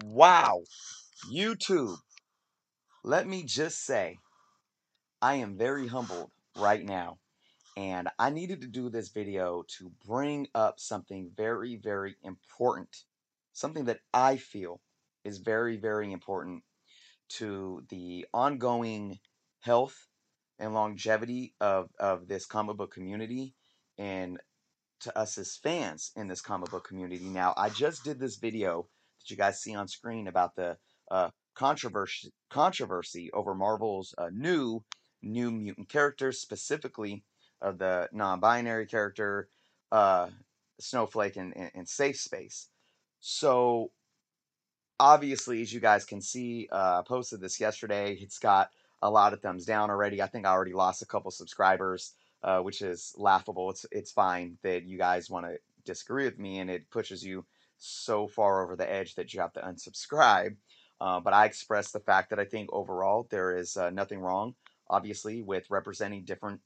Wow, YouTube. Let me just say, I am very humbled right now. And I needed to do this video to bring up something very, very important. Something that I feel is very, very important to the ongoing health and longevity of, of this comic book community and to us as fans in this comic book community. Now, I just did this video that you guys see on screen about the uh, controversy controversy over Marvel's uh, new New Mutant characters, specifically of the non-binary character, uh, Snowflake, and, and, and Safe Space. So obviously, as you guys can see, uh, I posted this yesterday. It's got a lot of thumbs down already. I think I already lost a couple subscribers, uh, which is laughable. It's it's fine that you guys want to disagree with me, and it pushes you so far over the edge that you have to unsubscribe. Uh, but I express the fact that I think overall there is uh, nothing wrong, obviously, with representing different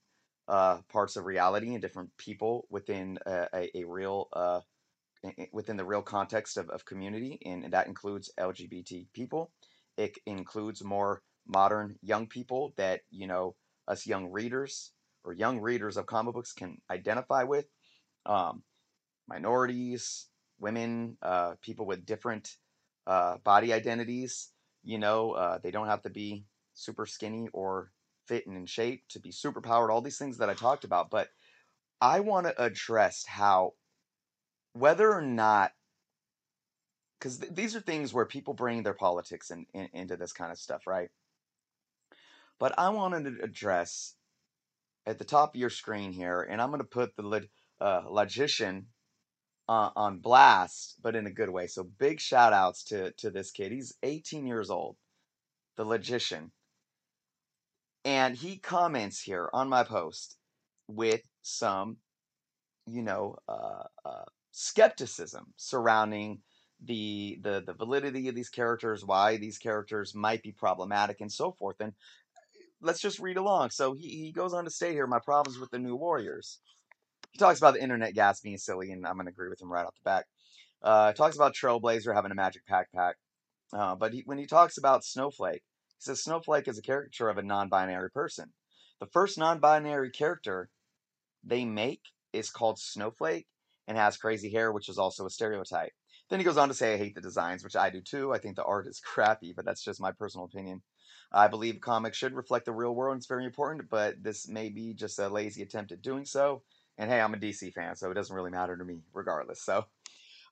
uh, parts of reality and different people within a, a, real uh, within the real context of, of community, and, and that includes LGBT people. It includes more modern young people that you know us young readers or young readers of comic books can identify with. Um, minorities, women, uh, people with different uh, body identities. You know, uh, they don't have to be super skinny or fit and in shape to be super powered. All these things that I talked about, but I want to address how whether or not because th- these are things where people bring their politics in, in, into this kind of stuff, right? But I wanted to address at the top of your screen here, and I'm going to put the uh, logician uh, on blast, but in a good way. So big shout outs to, to this kid. He's 18 years old, the logician. And he comments here on my post with some, you know, uh, uh skepticism surrounding the, the the validity of these characters, why these characters might be problematic, and so forth. And let's just read along. So he, he goes on to state here my problems with the New Warriors. He talks about the internet gas being silly, and I'm going to agree with him right off the bat. Uh, talks about Trailblazer having a magic pack pack. Uh, but he, when he talks about Snowflake, he says Snowflake is a caricature of a non binary person. The first non binary character they make is called Snowflake and has crazy hair, which is also a stereotype. Then he goes on to say, I hate the designs, which I do too. I think the art is crappy, but that's just my personal opinion. I believe comics should reflect the real world, and it's very important, but this may be just a lazy attempt at doing so. And hey, I'm a DC fan, so it doesn't really matter to me regardless. So,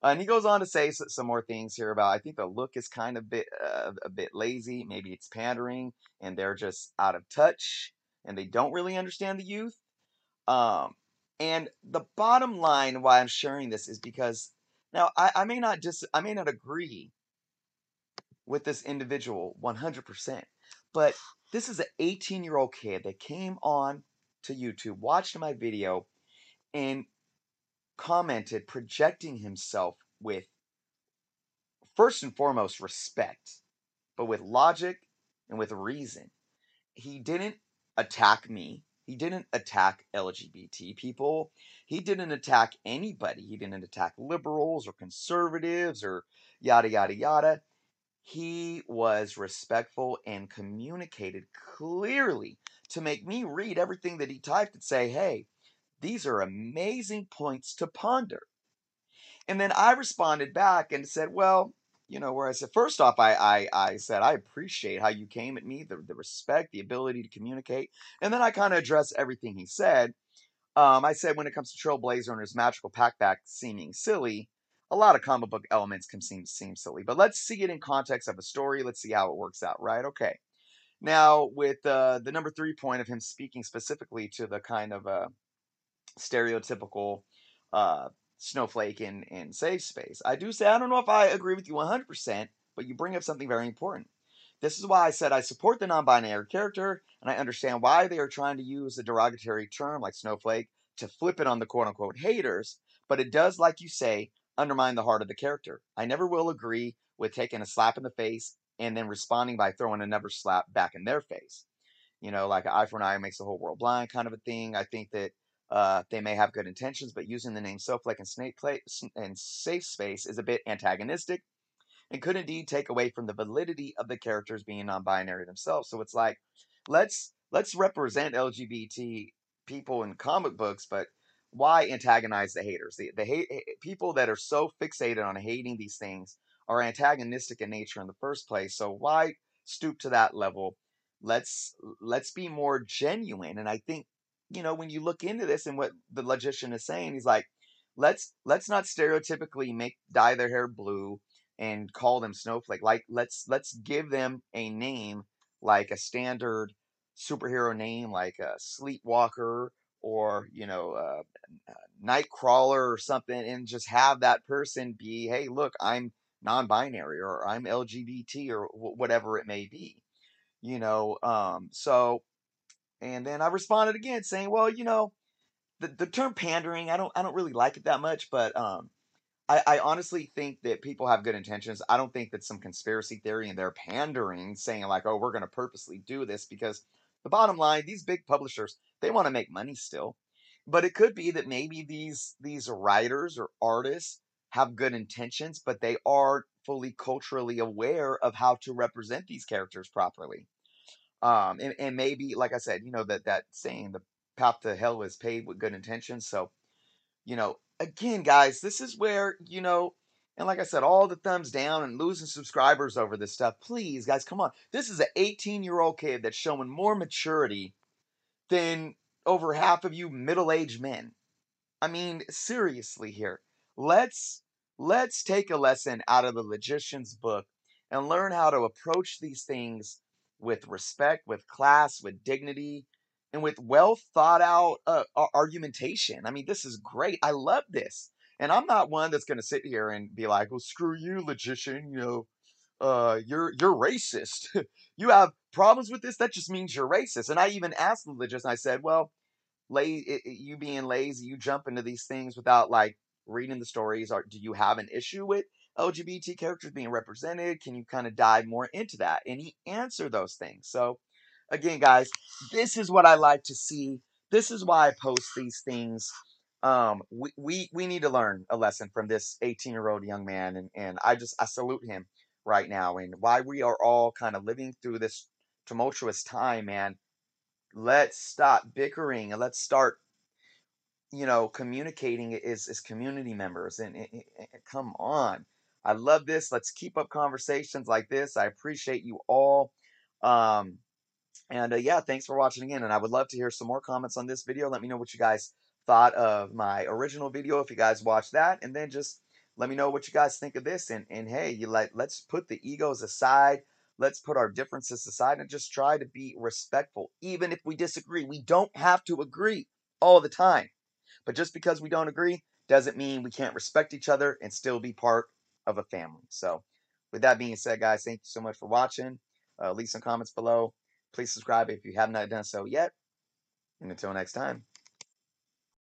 uh, and he goes on to say some more things here about I think the look is kind of bit uh, a bit lazy. Maybe it's pandering, and they're just out of touch, and they don't really understand the youth. Um, and the bottom line why I'm sharing this is because now I, I may not dis I may not agree with this individual 100%, but this is an 18 year old kid that came on to YouTube, watched my video, and commented, projecting himself with first and foremost respect, but with logic and with reason. He didn't attack me. He didn't attack LGBT people. He didn't attack anybody. He didn't attack liberals or conservatives or yada, yada, yada. He was respectful and communicated clearly to make me read everything that he typed and say, hey, these are amazing points to ponder. And then I responded back and said, well, you know, where I said, first off, I, I, I said, I appreciate how you came at me, the, the respect, the ability to communicate. And then I kind of addressed everything he said. Um, I said, when it comes to Trailblazer and his magical packback seeming silly, a lot of comic book elements can seem, seem silly. But let's see it in context of a story. Let's see how it works out, right? Okay. Now, with uh, the number three point of him speaking specifically to the kind of uh, stereotypical uh, snowflake in, in safe space. I do say, I don't know if I agree with you 100%, but you bring up something very important. This is why I said I support the non binary character, and I understand why they are trying to use a derogatory term like snowflake to flip it on the quote unquote haters, but it does, like you say, undermine the heart of the character. I never will agree with taking a slap in the face and then responding by throwing another slap back in their face. You know, like an eye for an eye makes the whole world blind kind of a thing. I think that uh, they may have good intentions, but using the name Snowflake and Snake Play and Safe Space is a bit antagonistic. and could indeed take away from the validity of the characters being non-binary themselves. So it's like, let's let's represent LGBT people in comic books, but why antagonize the haters? The, the hate people that are so fixated on hating these things are antagonistic in nature in the first place. So why stoop to that level? Let's let's be more genuine. And I think you know when you look into this and what the logician is saying, he's like, let's let's not stereotypically make dye their hair blue and call them snowflake. Like let's let's give them a name like a standard superhero name like a Sleepwalker or you know uh, Nightcrawler or something, and just have that person be, hey, look, I'm non-binary or I'm LGBT or whatever it may be, you know. Um, so, and then I responded again saying, well, you know, the the term pandering, I don't I don't really like it that much, but um, I, I honestly think that people have good intentions. I don't think that some conspiracy theory and they're pandering, saying like, "Oh, we're going to purposely do this," because the bottom line, these big publishers, they want to make money still. But it could be that maybe these these writers or artists have good intentions, but they aren't fully culturally aware of how to represent these characters properly. Um, and, and maybe, like I said, you know that that saying, the path to hell is paved with good intentions. So, you know, again, guys, this is where, you know, and like I said, all the thumbs down and losing subscribers over this stuff. Please, guys, come on. This is an 18 year old kid that's showing more maturity than over half of you middle aged men. I mean, seriously here. Let's let's take a lesson out of the logician's book and learn how to approach these things with respect, with class, with dignity, and with well thought out uh, argumentation. I mean, this is great. I love this. And I'm not one that's going to sit here and be like, "Well, screw you, logician. You know, uh, you're you're racist. you have problems with this. That just means you're racist." And I even asked the logician. I said, "Well, lay, you being lazy, you jump into these things without like reading the stories. Or do you have an issue with LGBT characters being represented? Can you kind of dive more into that?" And he answered those things. So again, guys, this is what I like to see. This is why I post these things. Um, we, we, we need to learn a lesson from this 18 year old young man. And, and I just, I salute him right now and why we are all kind of living through this tumultuous time, man. Let's stop bickering and let's start, you know, communicating as, as community members. And, and, and come on. I love this. Let's keep up conversations like this. I appreciate you all. Um, and uh, yeah, thanks for watching again. And I would love to hear some more comments on this video. Let me know what you guys thought of my original video if you guys watched that. And then just let me know what you guys think of this. And, and hey, you like let's put the egos aside. Let's put our differences aside and just try to be respectful. Even if we disagree, we don't have to agree all the time. But just because we don't agree doesn't mean we can't respect each other and still be part of a family. So with that being said, guys, thank you so much for watching. Uh, leave some comments below. Please subscribe if you have not done so yet. And until next time.